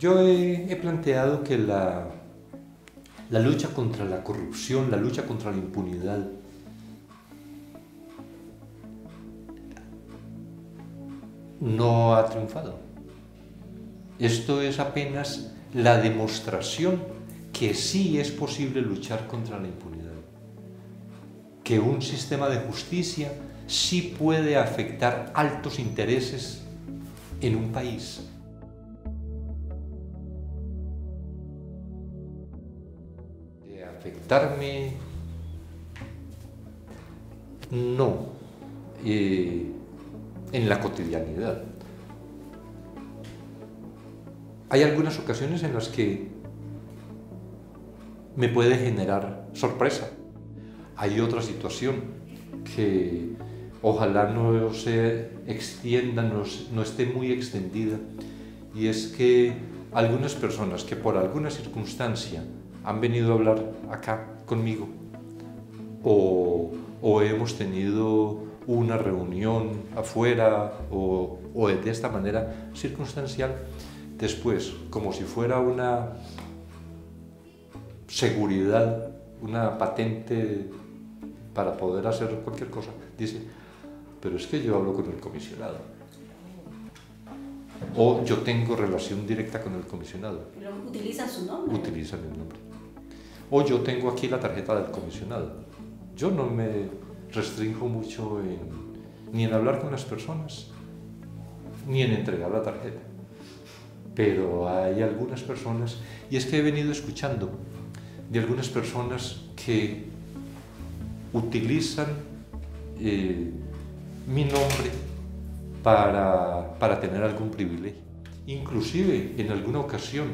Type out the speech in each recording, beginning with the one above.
Yo he, planteado que la, la lucha contra la corrupción, la lucha contra la impunidad, no ha triunfado. Esto es apenas la demostración que sí es posible luchar contra la impunidad, que un sistema de justicia sí puede afectar altos intereses en un país. Afectarme, no, en la cotidianidad. Hay algunas ocasiones en las que me puede generar sorpresa. Hay otra situación que ojalá no se extienda, no, esté muy extendida, y es que algunas personas que por alguna circunstancia han venido a hablar acá conmigo o, hemos tenido una reunión afuera o, o de esta manera circunstancial, después, como si fuera una seguridad, una patente para poder hacer cualquier cosa, dice, pero es que yo hablo con el comisionado. O yo tengo relación directa con el comisionado. Pero utilizan su nombre. Utilizan el nombre. O yo tengo aquí la tarjeta del comisionado. Yo no me restringo mucho en, ni en hablar con las personas, ni en entregar la tarjeta. Pero hay algunas personas, y es que he venido escuchando de algunas personas que utilizan eh, mi nombre para, para, tener algún privilegio. Inclusive en alguna ocasión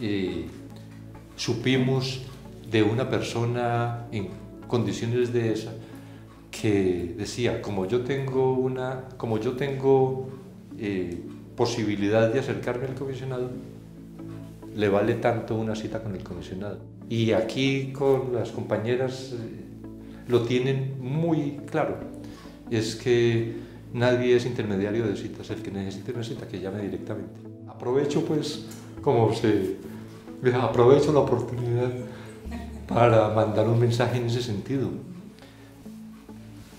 eh, supimos de una persona en condiciones de esa que decía, como yo tengo, una, como yo tengo eh, posibilidad de acercarme al comisionado, le vale tanto una cita con el comisionado. Y aquí con las compañeras eh, lo tienen muy claro. Es que nadie es intermediario de citas. El que necesite una cita, que llame directamente. Aprovecho pues, como se... Aprovecho la oportunidad para mandar un mensaje en ese sentido.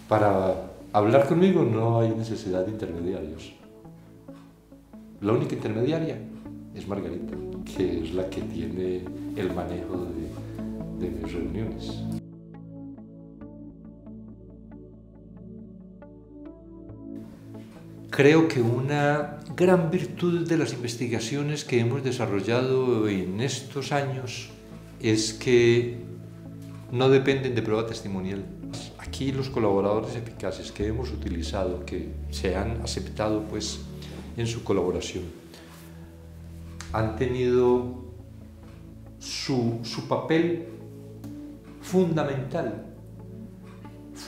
Para hablar conmigo no hay necesidad de intermediarios. La única intermediaria es Margarita, que es la que tiene el manejo de, de mis reuniones. Creo que una gran virtud de las investigaciones que hemos desarrollado en estos años es que no dependen de prueba testimonial. Aquí los colaboradores eficaces que hemos utilizado, que se han aceptado pues en su colaboración, han tenido su, su papel fundamental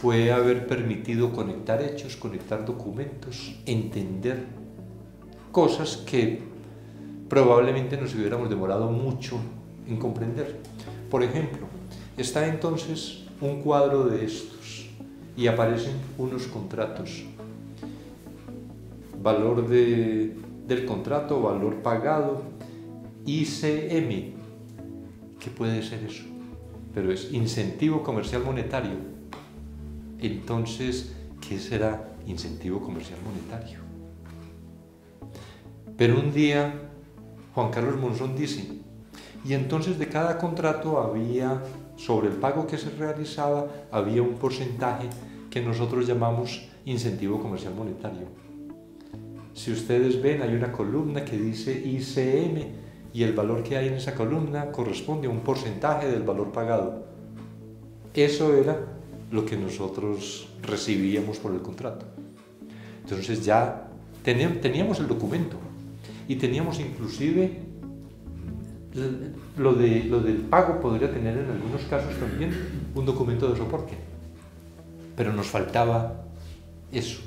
fue haber permitido conectar hechos, conectar documentos, entender cosas que probablemente nos hubiéramos demorado mucho en comprender. Por ejemplo, está entonces un cuadro de estos y aparecen unos contratos. Valor de, del contrato, valor pagado, ICM. ¿Qué puede ser eso? Pero es incentivo comercial monetario. Entonces, ¿qué será incentivo comercial monetario? Pero un día Juan Carlos Monzón dice, y entonces de cada contrato había, sobre el pago que se realizaba, había un porcentaje que nosotros llamamos incentivo comercial monetario. Si ustedes ven, hay una columna que dice ICM y el valor que hay en esa columna corresponde a un porcentaje del valor pagado. Eso era lo que nosotros recibíamos por el contrato. Entonces ya teníamos el documento y teníamos inclusive lo, de, lo del pago podría tener en algunos casos también un documento de soporte, pero nos faltaba eso.